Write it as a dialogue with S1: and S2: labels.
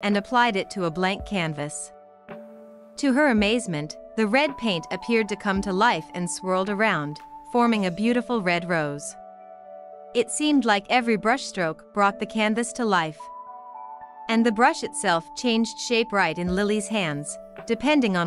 S1: and applied it to a blank canvas. To her amazement, the red paint appeared to come to life and swirled around, forming a beautiful red rose. It seemed like every brushstroke brought the canvas to life. And the brush itself changed shape right in Lily's hands, depending on